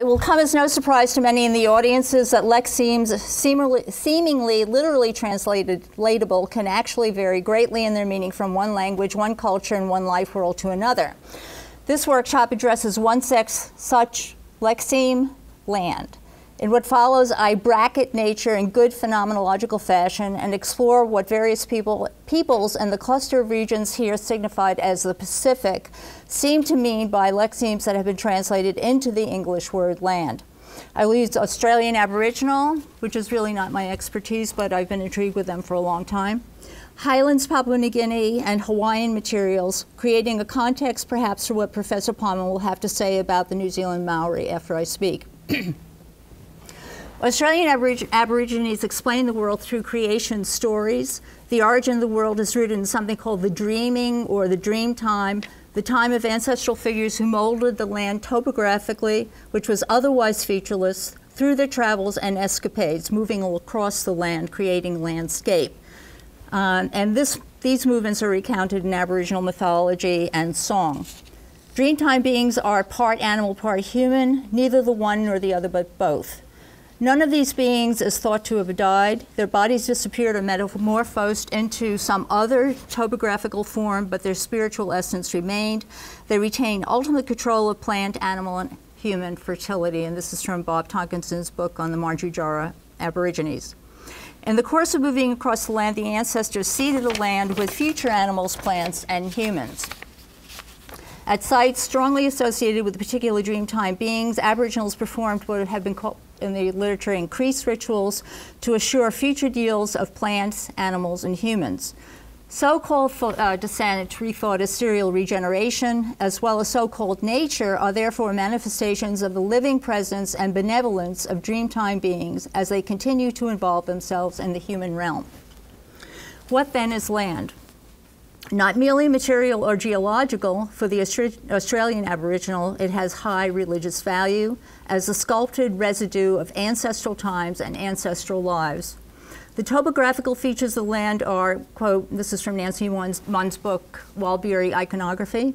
It will come as no surprise to many in the audiences that lexemes, seemingly, seemingly literally translatable, can actually vary greatly in their meaning from one language, one culture, and one life world to another. This workshop addresses one sex, such lexeme land. In what follows, I bracket nature in good phenomenological fashion and explore what various people, peoples and the cluster of regions here signified as the Pacific seem to mean by lexemes that have been translated into the English word land. I will use Australian Aboriginal, which is really not my expertise, but I've been intrigued with them for a long time. Highlands, Papua New Guinea, and Hawaiian materials, creating a context perhaps for what Professor Palmer will have to say about the New Zealand Maori after I speak. Australian Aborig Aborigines explain the world through creation stories. The origin of the world is rooted in something called the dreaming or the dream time, the time of ancestral figures who molded the land topographically, which was otherwise featureless, through their travels and escapades, moving across the land, creating landscape. Um, and this, these movements are recounted in Aboriginal mythology and song. Dreamtime beings are part animal, part human, neither the one nor the other, but both. None of these beings is thought to have died. Their bodies disappeared or metamorphosed into some other topographical form, but their spiritual essence remained. They retain ultimate control of plant, animal, and human fertility. And this is from Bob Tonkinson's book on the Mardudjara Aborigines. In the course of moving across the land, the ancestors seeded the land with future animals, plants, and humans. At sites strongly associated with particular dreamtime beings, Aboriginals performed what have been called in the literature increased rituals to assure future deals of plants, animals, and humans. So-called uh, descent rethought as serial regeneration, as well as so-called nature, are therefore manifestations of the living presence and benevolence of dreamtime beings as they continue to involve themselves in the human realm. What then is land? Not merely material or geological, for the Australian Aboriginal, it has high religious value as a sculpted residue of ancestral times and ancestral lives. The topographical features of the land are, quote, this is from Nancy Munn's book, Walbiri Iconography,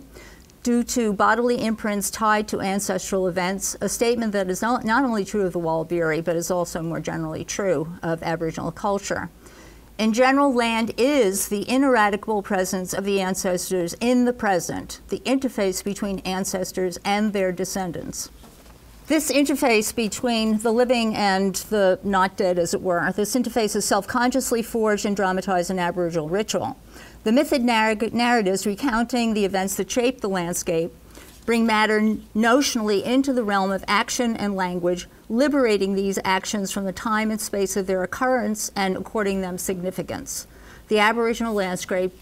due to bodily imprints tied to ancestral events, a statement that is not, not only true of the Walbiri, but is also more generally true of Aboriginal culture. In general, land is the ineradicable presence of the ancestors in the present, the interface between ancestors and their descendants. This interface between the living and the not dead, as it were, this interface is self consciously forged and dramatized in Aboriginal ritual. The mythic narr narratives recounting the events that shaped the landscape bring matter notionally into the realm of action and language, liberating these actions from the time and space of their occurrence and according them significance. The Aboriginal landscape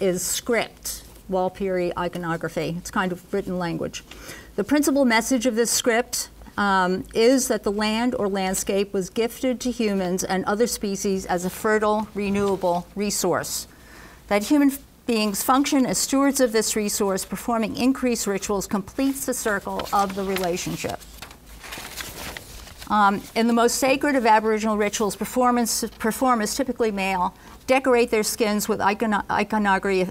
is script, Walbiri iconography. It's kind of written language. The principal message of this script um, is that the land or landscape was gifted to humans and other species as a fertile, renewable resource. That human beings function as stewards of this resource, performing increased rituals completes the circle of the relationship. Um, in the most sacred of Aboriginal rituals, performers, typically male, decorate their skins with iconography,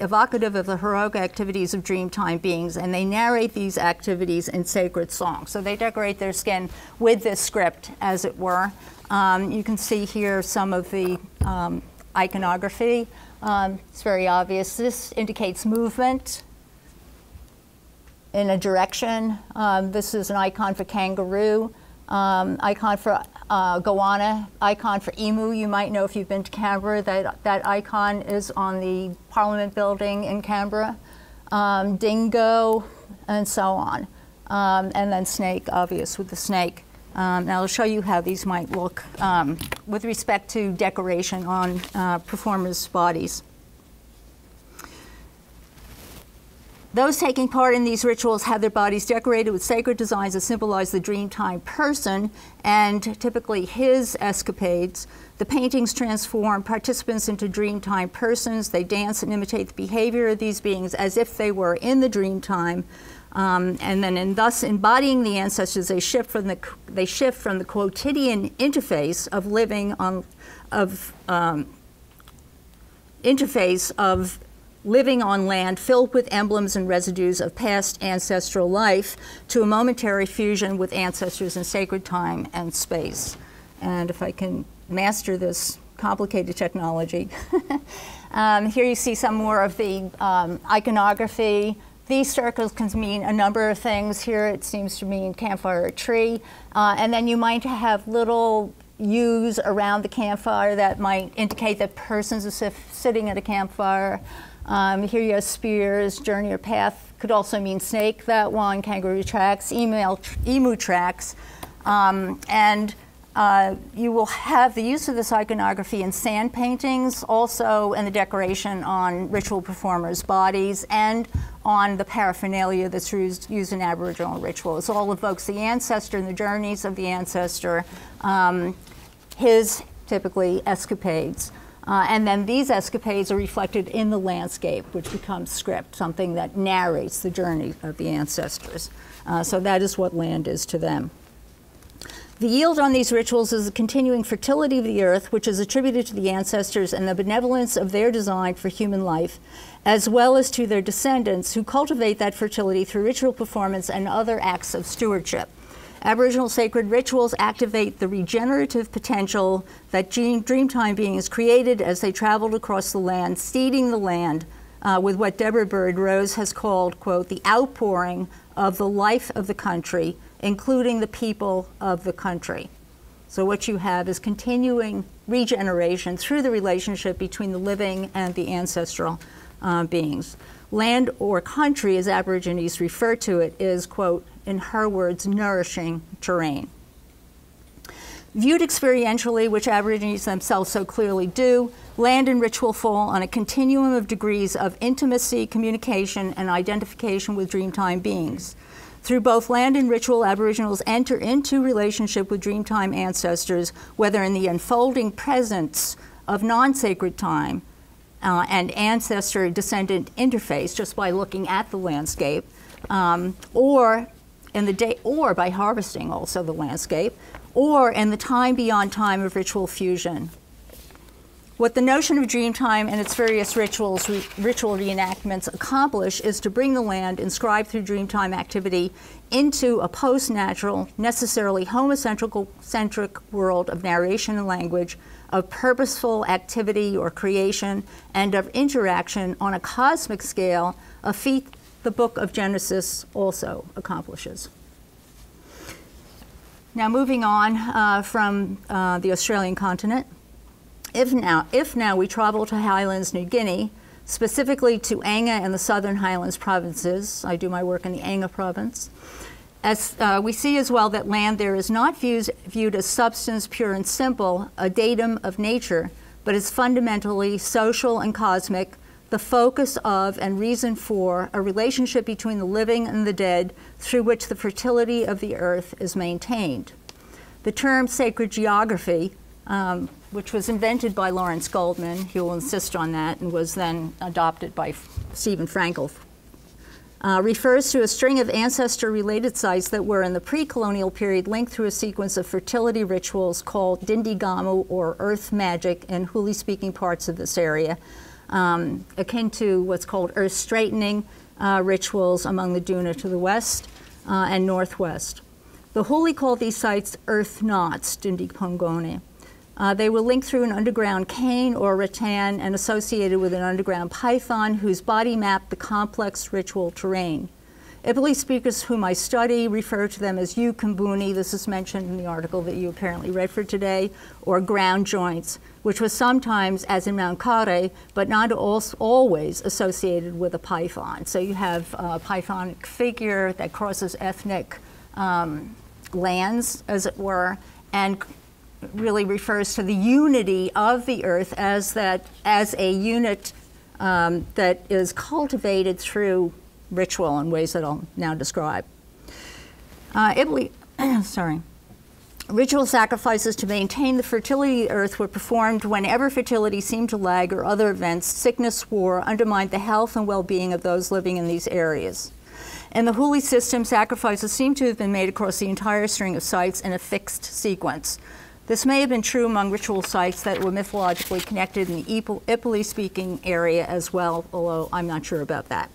evocative of the heroic activities of Dreamtime beings, and they narrate these activities in sacred song. So they decorate their skin with this script, as it were. Um, you can see here some of the um, iconography. Um, it's very obvious. This indicates movement in a direction. Um, this is an icon for kangaroo, um, icon for uh, goanna, icon for emu. You might know if you've been to Canberra that that icon is on the Parliament building in Canberra. Um, dingo, and so on. Um, and then snake, obvious with the snake. Um, now I'll show you how these might look um, with respect to decoration on uh, performers' bodies. Those taking part in these rituals have their bodies decorated with sacred designs that symbolize the Dreamtime person and typically his escapades. The paintings transform participants into Dreamtime persons. They dance and imitate the behavior of these beings as if they were in the Dreamtime. Um, and then in thus embodying the ancestors, they shift from the, they shift from the quotidian interface of living on, of um, interface of living on land filled with emblems and residues of past ancestral life to a momentary fusion with ancestors in sacred time and space. And if I can master this complicated technology, um, here you see some more of the um, iconography. These circles can mean a number of things. Here it seems to mean campfire or tree. Uh, and then you might have little U's around the campfire that might indicate that persons are sitting at a campfire. Um, here you have spears, journey or path could also mean snake, that one, kangaroo tracks, email, emu tracks. Um, and uh, you will have the use of this iconography in sand paintings, also in the decoration on ritual performers' bodies, and on the paraphernalia that's used, used in Aboriginal rituals. All evokes the ancestor and the journeys of the ancestor, um, his typically escapades. Uh, and then these escapades are reflected in the landscape, which becomes script, something that narrates the journey of the ancestors. Uh, so that is what land is to them. The yield on these rituals is the continuing fertility of the earth, which is attributed to the ancestors and the benevolence of their design for human life, as well as to their descendants who cultivate that fertility through ritual performance and other acts of stewardship. Aboriginal sacred rituals activate the regenerative potential that Dreamtime beings created as they traveled across the land, seeding the land uh, with what Deborah Bird Rose has called, quote, the outpouring of the life of the country, including the people of the country. So what you have is continuing regeneration through the relationship between the living and the ancestral uh, beings. Land or country, as Aborigines refer to it, is, quote, in her words, nourishing terrain. Viewed experientially, which Aborigines themselves so clearly do, land and ritual fall on a continuum of degrees of intimacy, communication, and identification with Dreamtime beings. Through both land and ritual, Aboriginals enter into relationship with Dreamtime ancestors, whether in the unfolding presence of non sacred time uh, and ancestor descendant interface, just by looking at the landscape, um, or in the day, or by harvesting also the landscape, or in the time beyond time of ritual fusion. What the notion of dream time and its various rituals, re, ritual reenactments accomplish is to bring the land inscribed through dreamtime activity into a post-natural, necessarily homocentric world of narration and language, of purposeful activity or creation, and of interaction on a cosmic scale, a feat the book of Genesis also accomplishes. Now, moving on uh, from uh, the Australian continent, if now, if now we travel to Highlands, New Guinea, specifically to Enga and the Southern Highlands provinces, I do my work in the Enga province, as uh, we see as well that land there is not views, viewed as substance pure and simple, a datum of nature, but is fundamentally social and cosmic, the focus of and reason for a relationship between the living and the dead through which the fertility of the earth is maintained. The term sacred geography, um, which was invented by Lawrence Goldman, he will insist on that, and was then adopted by Stephen Frankel, uh, refers to a string of ancestor related sites that were in the pre colonial period linked through a sequence of fertility rituals called Dindigamu or earth magic in Huli speaking parts of this area um, akin to what's called earth straightening uh, rituals among the Duna to the west uh, and northwest. The Huli called these sites earth knots, Dindipongone. Uh, they were linked through an underground cane or rattan and associated with an underground python whose body mapped the complex ritual terrain. Ipili speakers whom I study refer to them as ukambuni, this is mentioned in the article that you apparently read for today, or ground joints, which was sometimes, as in Mount Kare, but not always associated with a python. So you have a pythonic figure that crosses ethnic um, lands, as it were, and really refers to the unity of the earth as that as a unit um, that is cultivated through ritual in ways that I'll now describe. Uh, Italy, sorry. Ritual sacrifices to maintain the fertility of the earth were performed whenever fertility seemed to lag or other events, sickness, war, undermined the health and well being of those living in these areas. In the Huli system, sacrifices seem to have been made across the entire string of sites in a fixed sequence. This may have been true among ritual sites that were mythologically connected in the Ipili speaking area as well, although I'm not sure about that.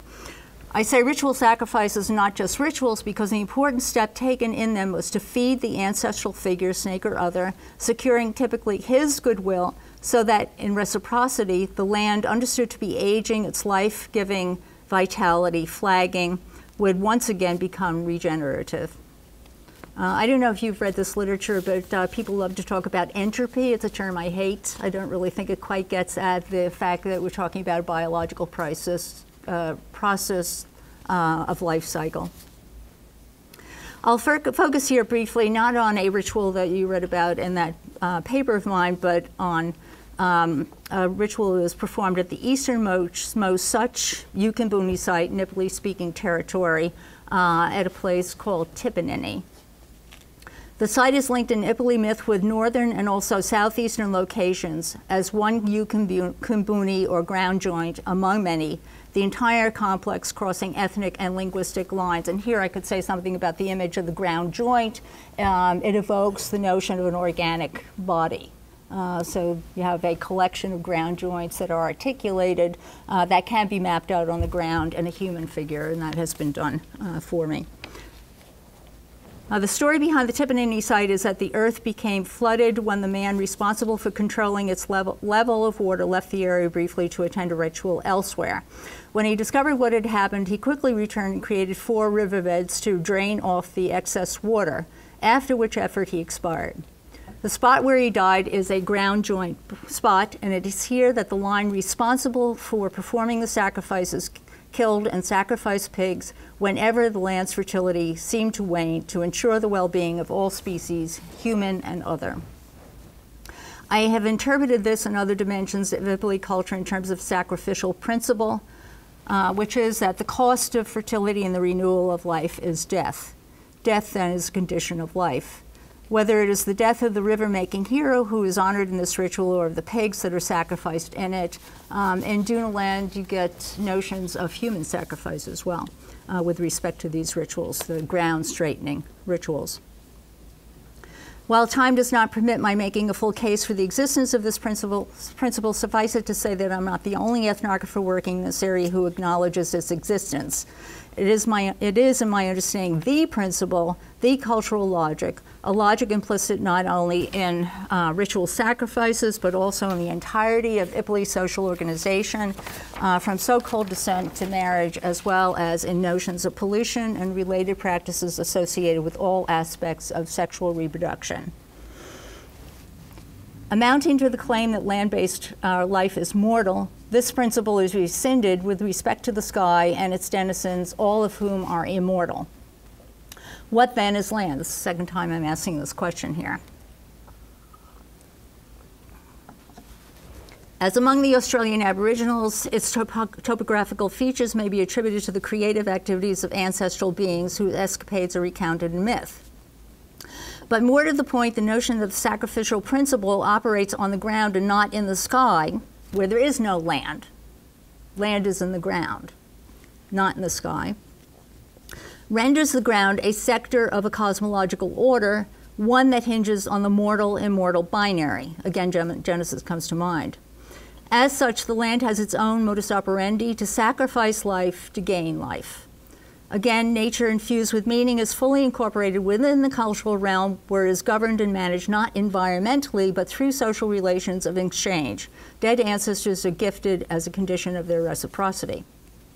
I say ritual sacrifices not just rituals because the important step taken in them was to feed the ancestral figure, snake or other, securing typically his goodwill so that in reciprocity, the land understood to be aging, its life giving vitality, flagging, would once again become regenerative. Uh, I don't know if you've read this literature, but uh, people love to talk about entropy. It's a term I hate. I don't really think it quite gets at the fact that we're talking about a biological process, uh, process uh, of life cycle. I'll focus here briefly not on a ritual that you read about in that uh, paper of mine, but on um, a ritual that was performed at the easternmost such Yukonbuni site, Nipali speaking territory, uh, at a place called Tipinini. The site is linked in Ipili myth with northern and also southeastern locations as one Yukonbuni or ground joint among many, the entire complex crossing ethnic and linguistic lines. And here I could say something about the image of the ground joint. Um, it evokes the notion of an organic body. Uh, so you have a collection of ground joints that are articulated uh, that can be mapped out on the ground and a human figure, and that has been done uh, for me. Uh, the story behind the Tipinini site is that the earth became flooded when the man responsible for controlling its level, level of water left the area briefly to attend a ritual elsewhere. When he discovered what had happened, he quickly returned and created four riverbeds to drain off the excess water, after which effort he expired. The spot where he died is a ground joint spot, and it is here that the line responsible for performing the sacrifices killed and sacrificed pigs whenever the land's fertility seemed to wane to ensure the well being of all species, human and other. I have interpreted this and other dimensions of Ipili culture in terms of sacrificial principle, uh, which is that the cost of fertility and the renewal of life is death. Death, then, is a condition of life whether it is the death of the river making hero who is honored in this ritual or of the pigs that are sacrificed in it. Um, in Dunaland, you get notions of human sacrifice as well uh, with respect to these rituals, the ground straightening rituals. While time does not permit my making a full case for the existence of this principle, principle, suffice it to say that I'm not the only ethnographer working in this area who acknowledges its existence. It is, my, it is, in my understanding, the principle, the cultural logic, a logic implicit not only in uh, ritual sacrifices, but also in the entirety of Ipili social organization, uh, from so-called descent to marriage, as well as in notions of pollution and related practices associated with all aspects of sexual reproduction. Amounting to the claim that land-based uh, life is mortal, this principle is rescinded with respect to the sky and its denizens, all of whom are immortal. What then is land? This is the second time I'm asking this question here. As among the Australian Aboriginals, its topo topographical features may be attributed to the creative activities of ancestral beings whose escapades are recounted in myth. But more to the point, the notion that the sacrificial principle operates on the ground and not in the sky where there is no land. Land is in the ground, not in the sky. Renders the ground a sector of a cosmological order, one that hinges on the mortal immortal binary. Again, Genesis comes to mind. As such, the land has its own modus operandi to sacrifice life to gain life. Again, nature infused with meaning is fully incorporated within the cultural realm where it is governed and managed not environmentally but through social relations of exchange. Dead ancestors are gifted as a condition of their reciprocity,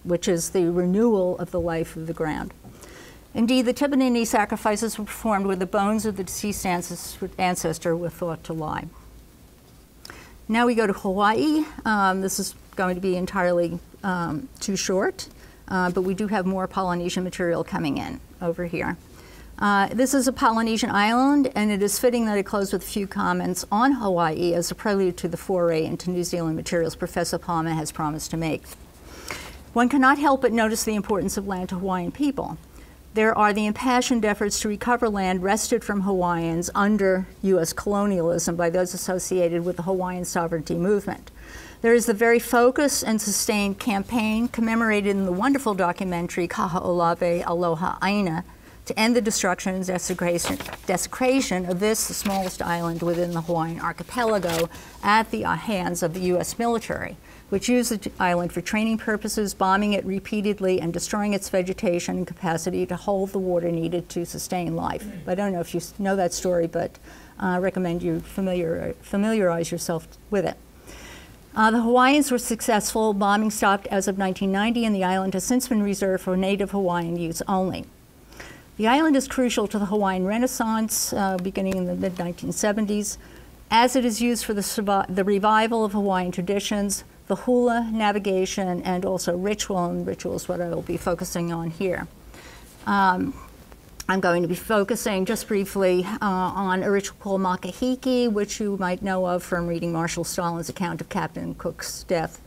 which is the renewal of the life of the ground. Indeed, the Tipinini sacrifices were performed where the bones of the deceased ancestor were thought to lie. Now we go to Hawaii. Um, this is going to be entirely um, too short uh, but we do have more Polynesian material coming in over here. Uh, this is a Polynesian island, and it is fitting that I close with a few comments on Hawaii as a prelude to the foray into New Zealand materials Professor Palmer has promised to make. One cannot help but notice the importance of land to Hawaiian people. There are the impassioned efforts to recover land wrested from Hawaiians under U.S. colonialism by those associated with the Hawaiian sovereignty movement. There is the very focused and sustained campaign commemorated in the wonderful documentary Kaho'olawe Aloha Aina to end the destruction and desecration, desecration of this, the smallest island within the Hawaiian archipelago, at the hands of the U.S. military, which used the island for training purposes, bombing it repeatedly, and destroying its vegetation and capacity to hold the water needed to sustain life. I don't know if you know that story, but I uh, recommend you familiar, familiarize yourself with it. Uh, the Hawaiians were successful. Bombing stopped as of 1990, and the island has since been reserved for native Hawaiian use only. The island is crucial to the Hawaiian Renaissance, uh, beginning in the mid 1970s, as it is used for the, the revival of Hawaiian traditions, the hula, navigation, and also ritual, and ritual is what I will be focusing on here. Um, I'm going to be focusing just briefly uh, on a ritual called Makahiki, which you might know of from reading Marshall Sahlins's account of Captain Cook's death.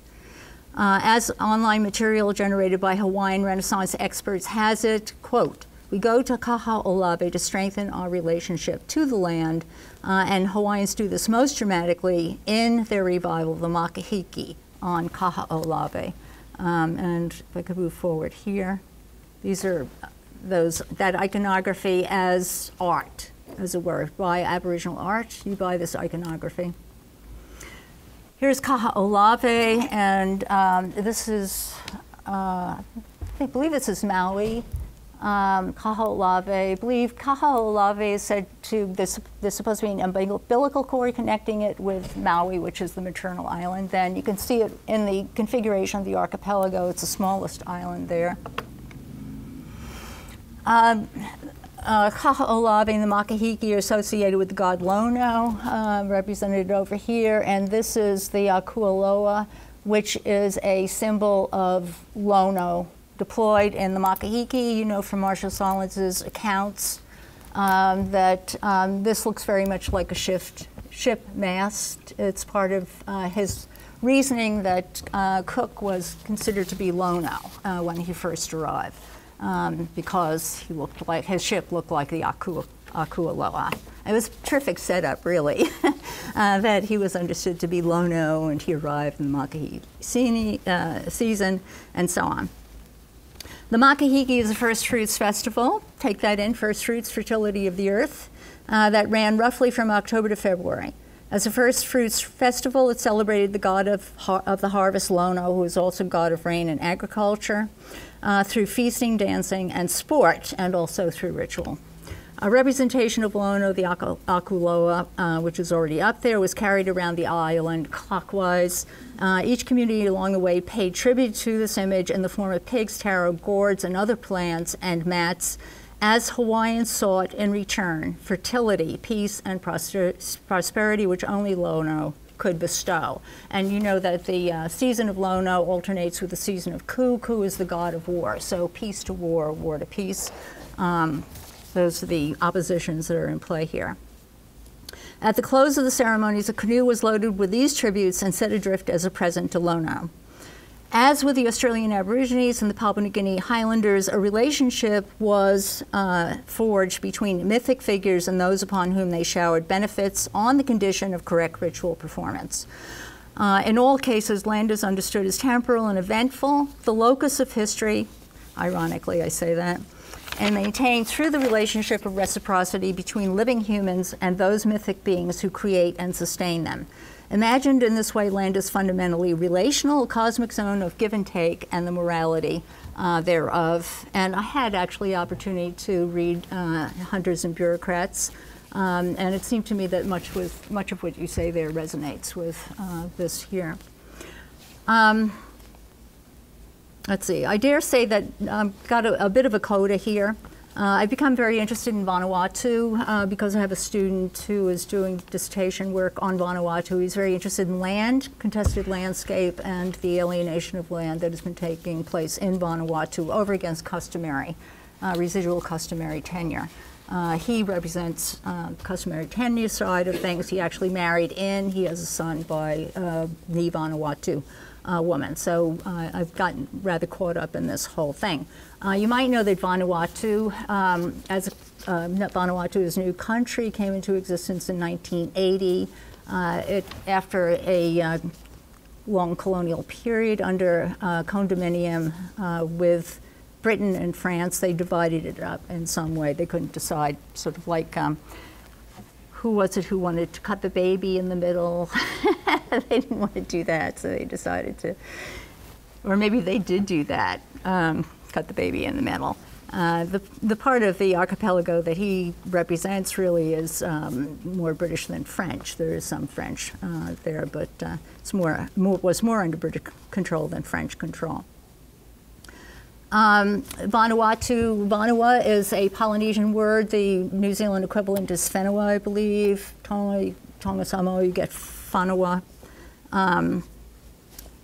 Uh, as online material generated by Hawaiian Renaissance experts has it, quote, we go to Kaho'olawe to strengthen our relationship to the land, uh, and Hawaiians do this most dramatically in their revival of the Makahiki on Kaho'olawe. Um, and if I could move forward here, these are those that iconography as art, as it were. Buy Aboriginal art, you buy this iconography. Here's Kaho'olawe, and um, this is, uh, I believe this is Maui. Um, Kaho'olawe, I believe Kaho'olawe is said to, there's supposed to be an umbilical cord connecting it with Maui, which is the maternal island. Then you can see it in the configuration of the archipelago. It's the smallest island there. Um, uh, and the Makahiki are associated with the god Lono, uh, represented over here, and this is the Akualoa, which is a symbol of Lono deployed in the Makahiki. You know from Marshall Sahlins's accounts um, that um, this looks very much like a shift, ship mast. It's part of uh, his reasoning that uh, Cook was considered to be Lono uh, when he first arrived um, because he looked like his ship looked like the Akua, Akualoa. It was a terrific setup, really, uh, that he was understood to be Lono and he arrived in the Makahiki uh, season and so on. The Makahiki is the first fruits festival. Take that in, first fruits, fertility of the earth, uh, that ran roughly from October to February. As a first fruits festival, it celebrated the god of, of the harvest, Lono, who is also god of rain and agriculture uh, through feasting, dancing, and sport, and also through ritual. A representation of Lono, the Akuloa, uh, which is already up there, was carried around the island clockwise. Uh, each community along the way paid tribute to this image in the form of pigs, taro, gourds, and other plants and mats, as Hawaiians sought in return fertility, peace, and prosperity, which only Lono could bestow. And you know that the uh, season of Lono alternates with the season of Ku. Ku is the god of war. So peace to war, war to peace. Um, those are the oppositions that are in play here. At the close of the ceremonies, a canoe was loaded with these tributes and set adrift as a present to Lono. As with the Australian Aborigines and the Papua New Guinea Highlanders, a relationship was uh, forged between mythic figures and those upon whom they showered benefits on the condition of correct ritual performance. Uh, in all cases, land is understood as temporal and eventful, the locus of history, ironically, I say that, and maintained through the relationship of reciprocity between living humans and those mythic beings who create and sustain them. Imagined in this way, land is fundamentally relational, a cosmic zone of give and take and the morality uh, thereof. And I had actually opportunity to read uh, Hunters and Bureaucrats, um, and it seemed to me that much, much of what you say there resonates with uh, this here. Um, let's see, I dare say that I've got a, a bit of a coda here. Uh, I've become very interested in Vanuatu uh, because I have a student who is doing dissertation work on Vanuatu. He's very interested in land, contested landscape, and the alienation of land that has been taking place in Vanuatu over against customary, uh, residual customary tenure. Uh, he represents uh, customary tenure side of things. He actually married in. He has a son by uh, Vanuatu uh, woman. So uh, I've gotten rather caught up in this whole thing. Uh, you might know that Vanuatu, um, as uh, Vanuatu is a new country, came into existence in 1980. Uh, it, after a uh, long colonial period under condominium with Britain and France, they divided it up in some way. They couldn't decide, sort of like um, who was it who wanted to cut the baby in the middle? they didn't want to do that, so they decided to, or maybe they did do that, um, cut the baby in the middle. Uh, the, the part of the archipelago that he represents really is um, more British than French. There is some French uh, there, but uh, it's more, more, was more under British control than French control. Um, Vanuatu, Vanua is a Polynesian word. The New Zealand equivalent is Whenua, I believe. Tonga, Tonga Samoa, you get Whanua. Um,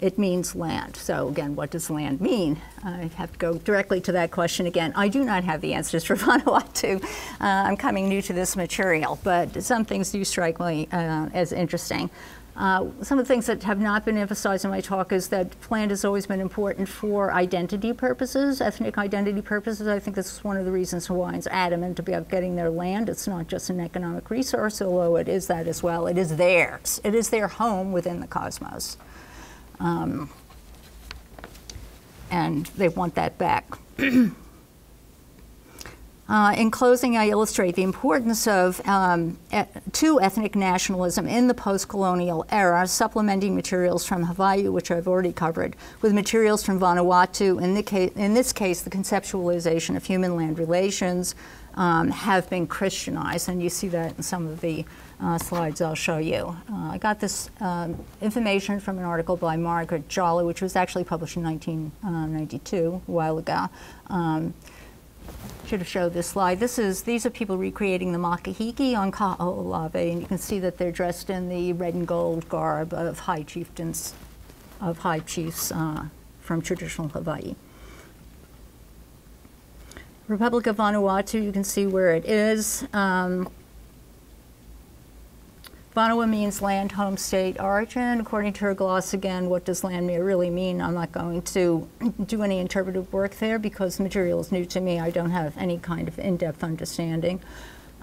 it means land. So again, what does land mean? I have to go directly to that question again. I do not have the answers for Vanuatu. Uh, I'm coming new to this material, but some things do strike me uh, as interesting. Uh, some of the things that have not been emphasized in my talk is that land has always been important for identity purposes, ethnic identity purposes. I think this is one of the reasons Hawaiians adamant about getting their land. It's not just an economic resource, although it is that as well. It is theirs. It is their home within the cosmos. Um, and they want that back. Uh, in closing, I illustrate the importance of um, e to ethnic nationalism in the post-colonial era, supplementing materials from Hawaii, which I've already covered, with materials from Vanuatu. In, case, in this case, the conceptualization of human-land relations um, have been Christianized, and you see that in some of the uh, slides I'll show you. Uh, I got this um, information from an article by Margaret Jolly, which was actually published in 1992, uh, a while ago. Should have showed this slide. This is these are people recreating the makahiki on Kaho'olawe, and you can see that they're dressed in the red and gold garb of high chieftains, of high chiefs uh, from traditional Hawaii. Republic of Vanuatu, you can see where it is. Um, Vanua means land, home, state, origin. According to her gloss, again, what does land really mean? I'm not going to do any interpretive work there because the material is new to me. I don't have any kind of in-depth understanding.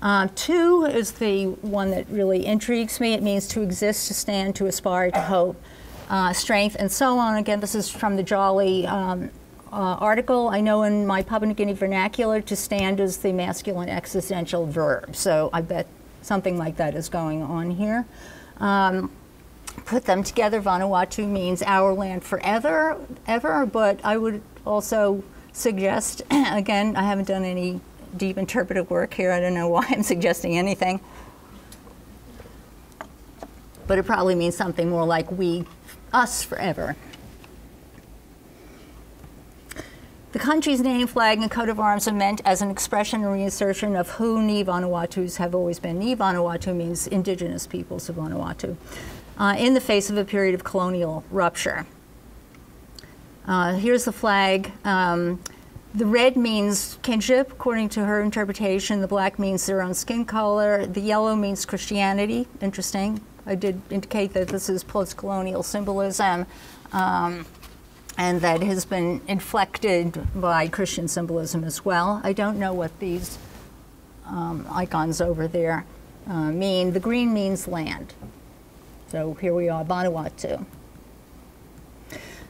Uh, two is the one that really intrigues me. It means to exist, to stand, to aspire, to hope, uh, strength, and so on. Again, this is from the Jolly um, uh, article. I know in my Papua New Guinea vernacular, to stand is the masculine existential verb. So I bet something like that is going on here. Um, put them together, Vanuatu means our land forever, ever, but I would also suggest, again, I haven't done any deep interpretive work here, I don't know why I'm suggesting anything, but it probably means something more like we, us forever. The country's name, flag, and coat of arms are meant as an expression and reassertion of who Ni Vanuatus have always been. Ni Vanuatu means indigenous peoples of Vanuatu, uh, in the face of a period of colonial rupture. Uh, here's the flag. Um, the red means kinship, according to her interpretation. The black means their own skin color. The yellow means Christianity. Interesting. I did indicate that this is post colonial symbolism. Um, and that has been inflected by Christian symbolism as well. I don't know what these um, icons over there uh, mean. The green means land. So here we are, Vanuatu.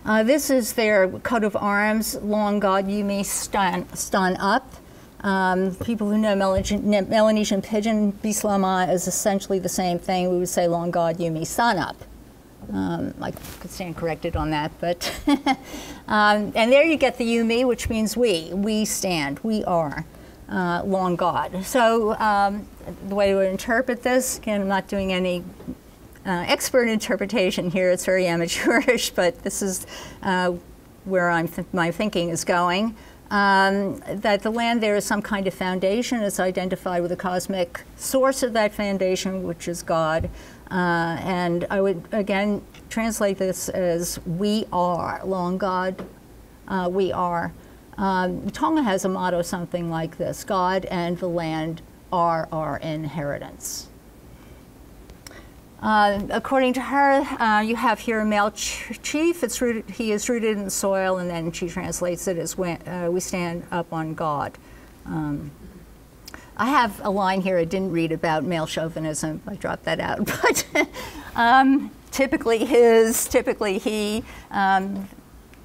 Uh, this is their coat of arms, long God you may stand, stand up. Um, people who know Melanesian pidgin, Bislama is essentially the same thing. We would say long God you may sun up. Um, I could stand corrected on that, but um, and there you get the Yumi, which means we. We stand. We are. Uh, long God. So um, the way to interpret this, again, I'm not doing any uh, expert interpretation here. It's very amateurish, but this is uh, where I'm th my thinking is going. Um, that the land there is some kind of foundation. It's identified with a cosmic source of that foundation, which is God. Uh, and I would again translate this as we are, long God, uh, we are. Um, Tonga has a motto something like this God and the land are our inheritance. Uh, according to her, uh, you have here a male ch chief. It's rooted, he is rooted in the soil, and then she translates it as when, uh, we stand up on God. Um, I have a line here I didn't read about male chauvinism. I dropped that out. But um, typically his, typically he. Um,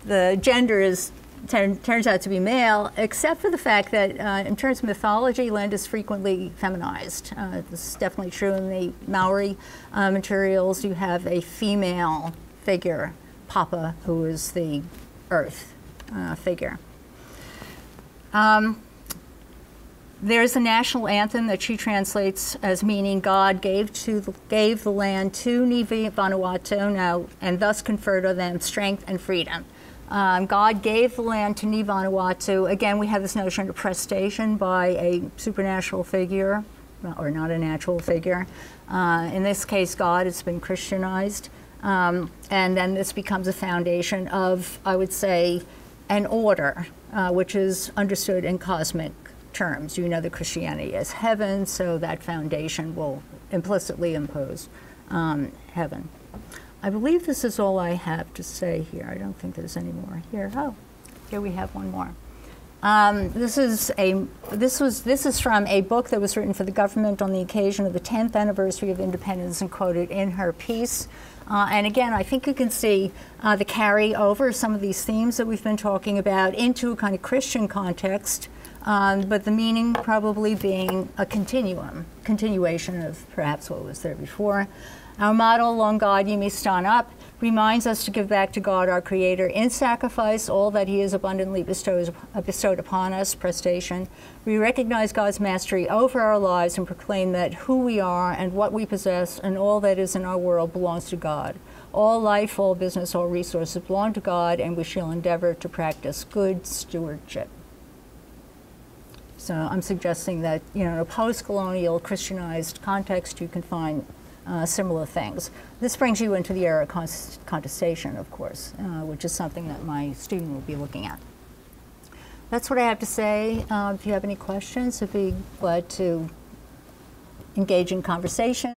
the gender is turn, turns out to be male, except for the fact that uh, in terms of mythology, land is frequently feminized. Uh, this is definitely true in the Maori uh, materials. You have a female figure, Papa, who is the earth uh, figure. Um, there's a national anthem that she translates as meaning God gave to the, gave the land to Nivi Vanuatu now and thus conferred on them strength and freedom. Um, God gave the land to Ni Vanuatu. Again, we have this notion of prestation by a supernatural figure, or not a natural figure. Uh, in this case, God has been Christianized. Um, and then this becomes a foundation of, I would say, an order, uh, which is understood in cosmic terms. You know that Christianity is heaven, so that foundation will implicitly impose um, heaven. I believe this is all I have to say here. I don't think there's any more here. Oh, here we have one more. Um, this is a this was this is from a book that was written for the government on the occasion of the 10th anniversary of independence and quoted in her piece. Uh, and again, I think you can see uh, the carry over some of these themes that we've been talking about into a kind of Christian context, um, but the meaning probably being a continuum, continuation of perhaps what was there before. Our motto, Long God Ye May Stand Up, reminds us to give back to God, our Creator, in sacrifice all that He has abundantly bestowed, uh, bestowed upon us, prestation. We recognize God's mastery over our lives and proclaim that who we are and what we possess and all that is in our world belongs to God. All life, all business, all resources belong to God, and we shall endeavor to practice good stewardship. So I'm suggesting that, you know, in a post-colonial Christianized context, you can find uh, similar things. This brings you into the era of contestation, of course, uh, which is something that my student will be looking at. That's what I have to say. Uh, if you have any questions, I'd be glad to engage in conversation.